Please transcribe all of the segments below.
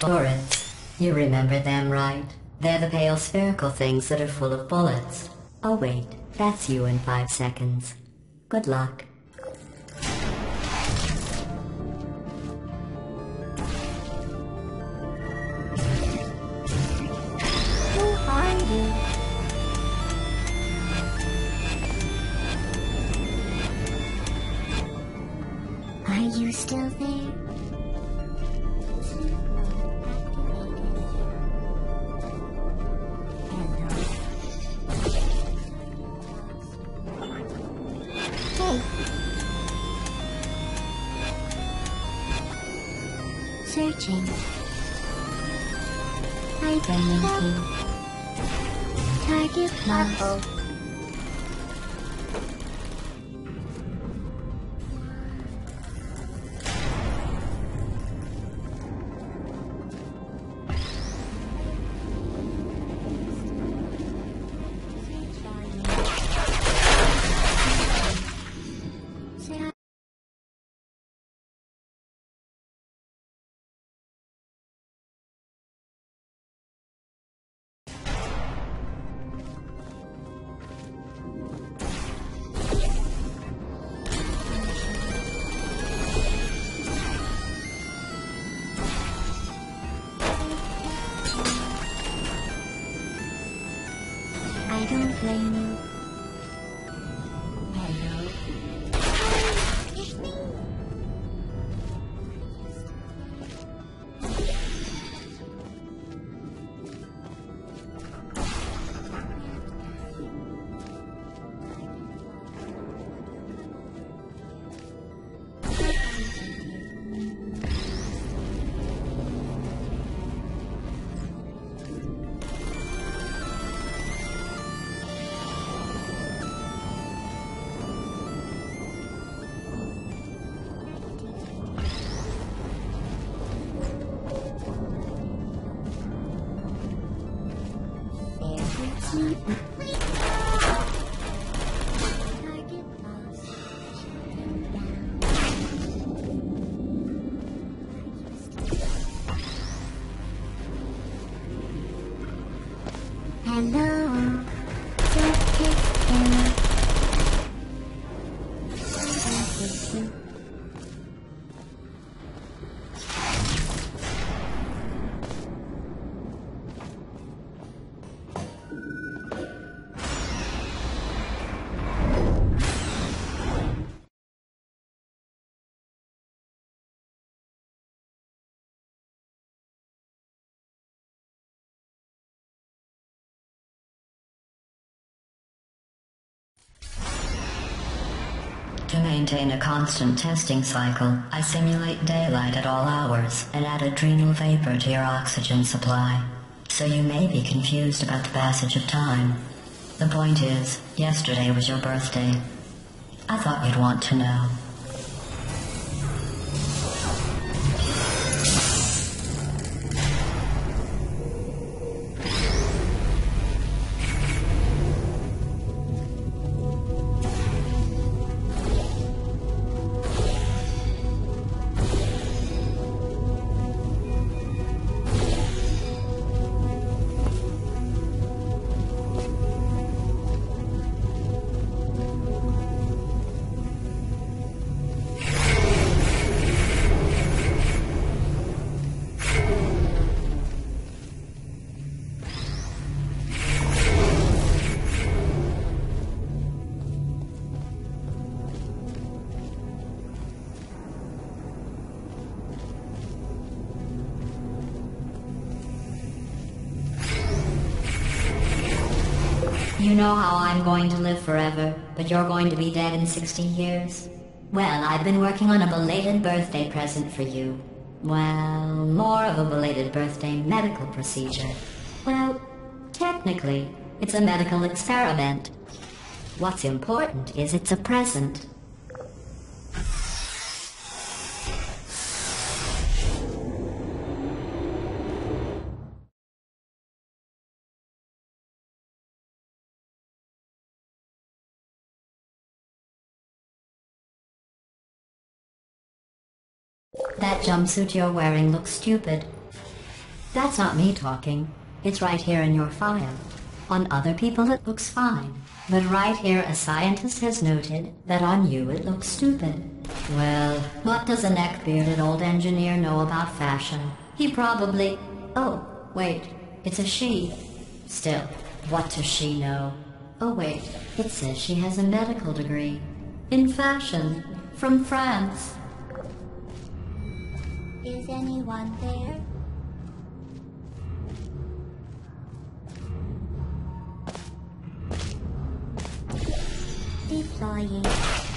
Turrets. You remember them, right? They're the pale spherical things that are full of bullets. Oh wait, that's you in five seconds. Good luck. To maintain a constant testing cycle, I simulate daylight at all hours and add adrenal vapor to your oxygen supply. So you may be confused about the passage of time. The point is, yesterday was your birthday. I thought you'd want to know. Know how I'm going to live forever, but you're going to be dead in 60 years? Well, I've been working on a belated birthday present for you. Well, more of a belated birthday medical procedure. Well, technically, it's a medical experiment. What's important is it's a present. That jumpsuit you're wearing looks stupid. That's not me talking. It's right here in your file. On other people it looks fine. But right here a scientist has noted that on you it looks stupid. Well, what does a neck-bearded old engineer know about fashion? He probably... Oh, wait. It's a she. Still, what does she know? Oh wait, it says she has a medical degree. In fashion. From France. Is anyone there? Deploying.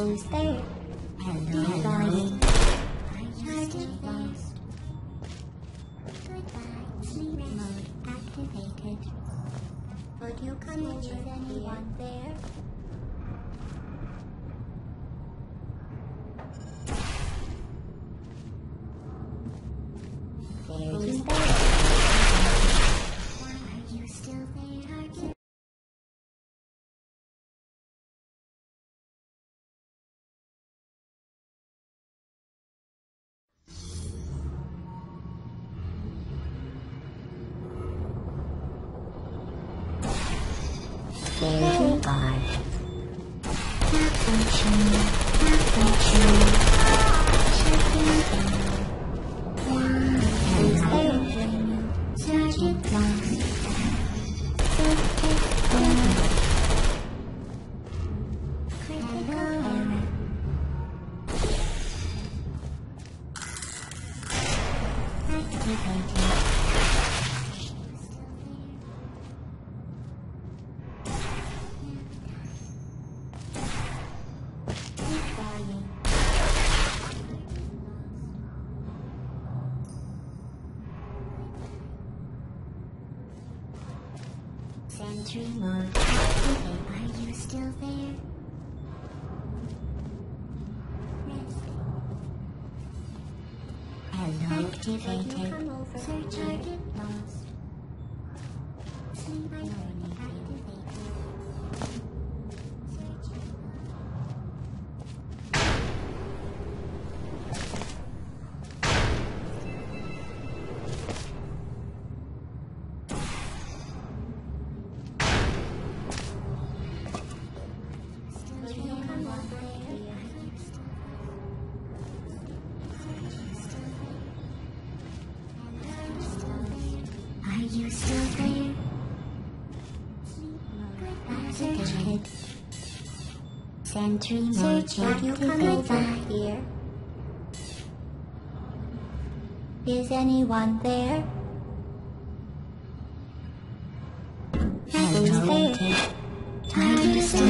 Who's there? Hello. Deploying. Target lost. Goodbye. Sleep mode activated. Would you come Is anyone? There Standing by. Activated. Search target lost. Sleep Sentry mode activated. here? Is anyone there? There? Target still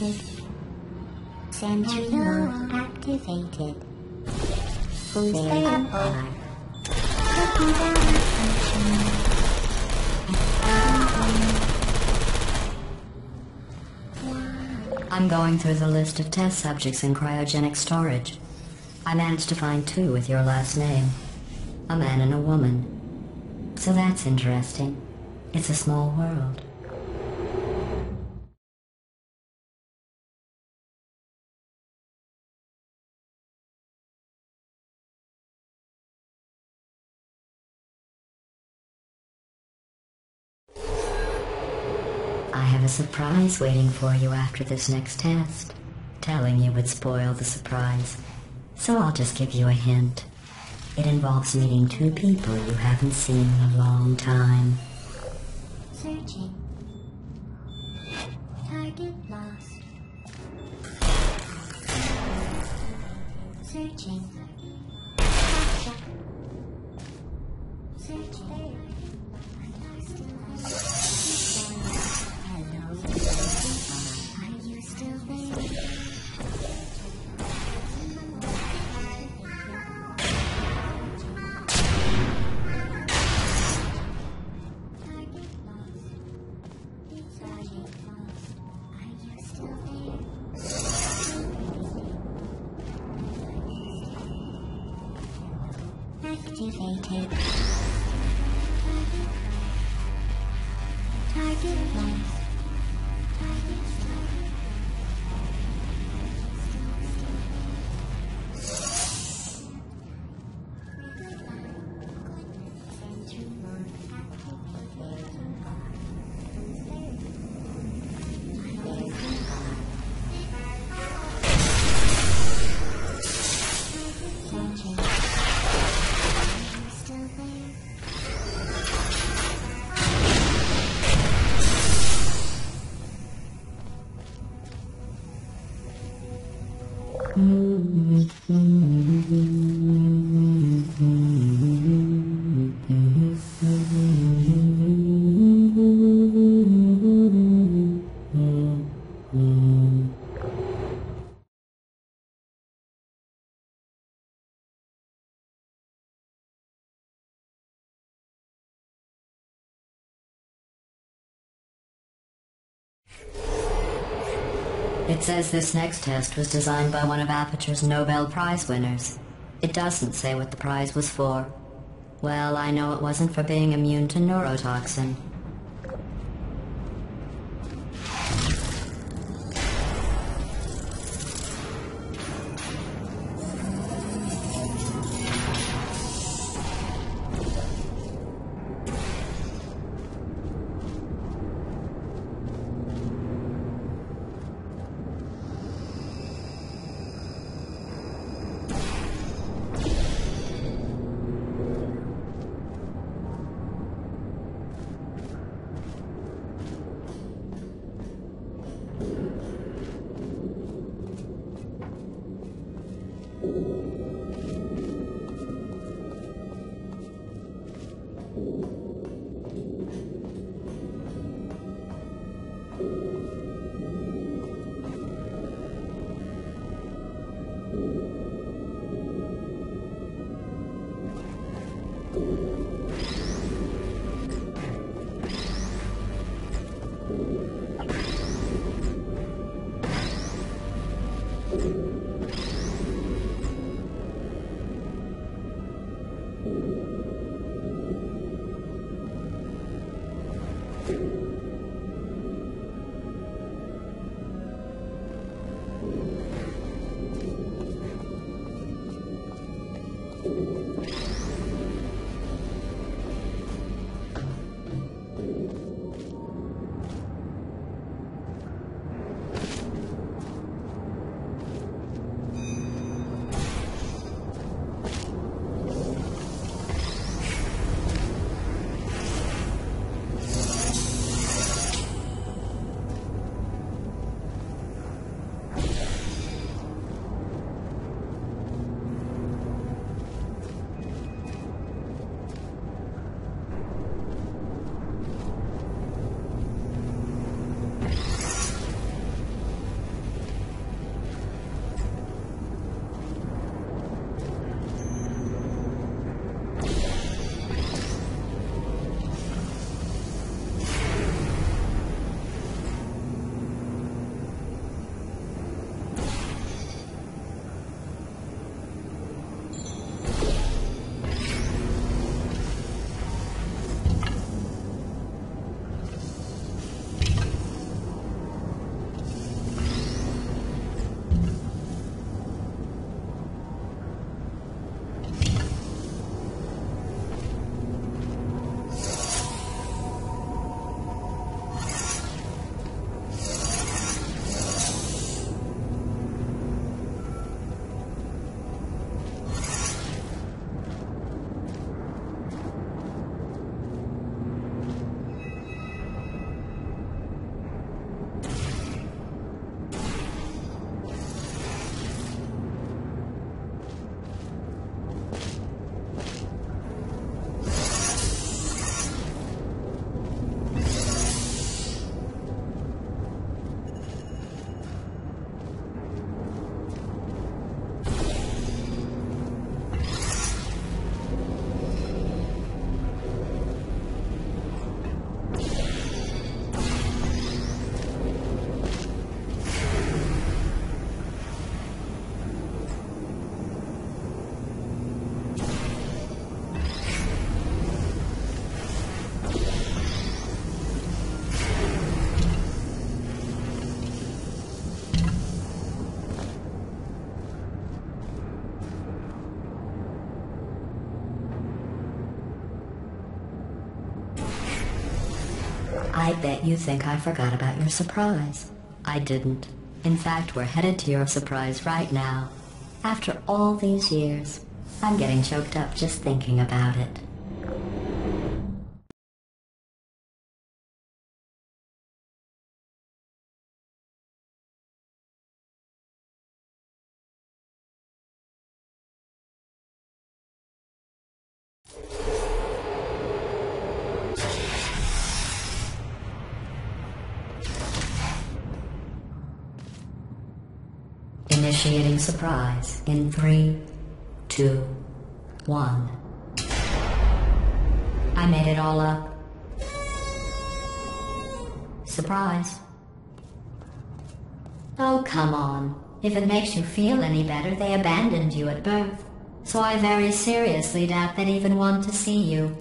activated. Sentry mode activated. There? Cooking down. I'm going through the list of test subjects in cryogenic storage. I managed to find two with your last name. A man and a woman. So that's interesting. It's a small world. Surprise waiting for you after this next test. Telling you would spoil the surprise. So I'll just give you a hint. It involves meeting two people you haven't seen in a long time. Searching. Target lost. Searching. Gotcha. Activated. It says this next test was designed by one of Aperture's Nobel Prize winners. It doesn't say what the prize was for. Well, I know it wasn't for being immune to neurotoxin. I bet you think I forgot about your surprise. I didn't. In fact, we're headed to your surprise right now. After all these years, I'm getting choked up just thinking about it. Initiating surprise in three, two, one. I made it all up. Surprise. Oh, come on. If it makes you feel any better, they abandoned you at birth. So I very seriously doubt they'd even want to see you.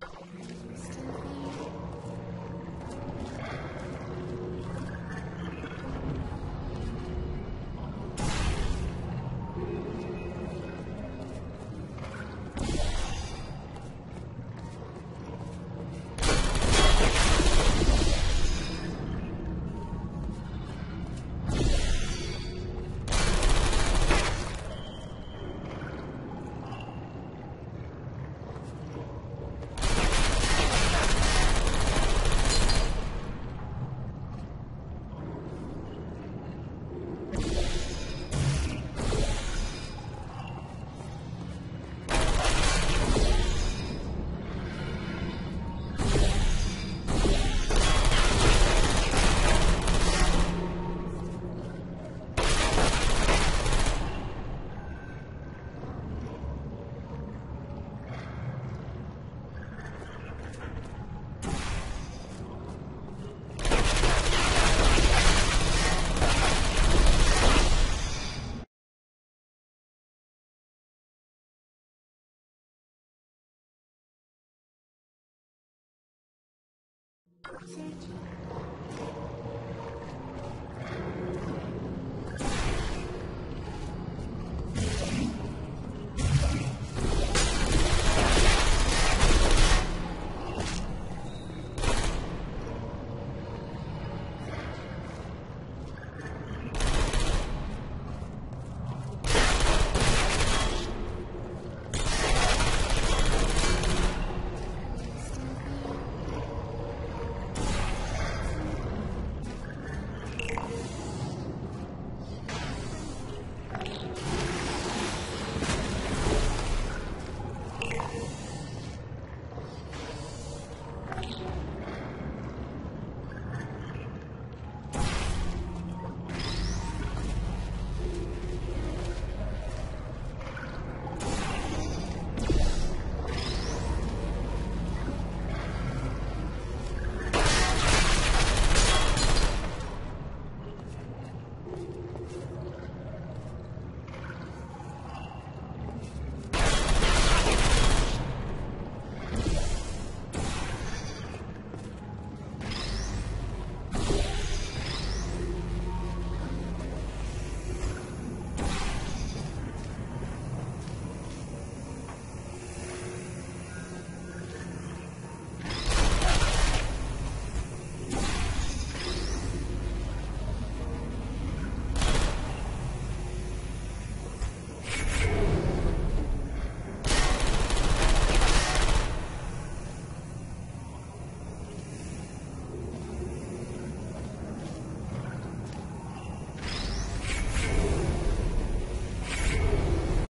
Still there? Searching.